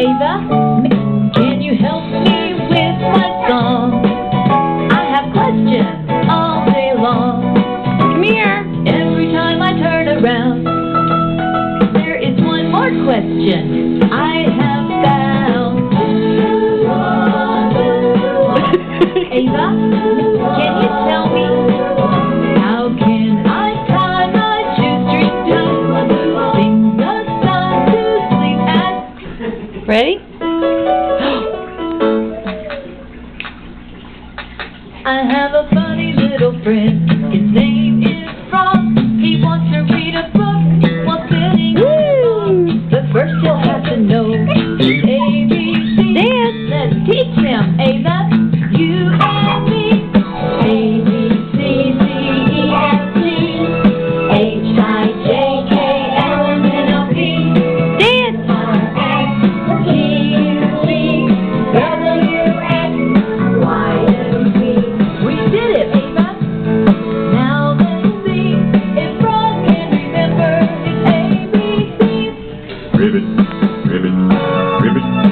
Ava, can you help me with my song? I have questions all day long. Come here. Every time I turn around, there is one more question I have found. Ava, Ready? I have a funny little friend. His name is Frog. He wants to read a book while sitting Woo! But first he'll have to know ABC. Dance. Let's teach him A, that's Thank you.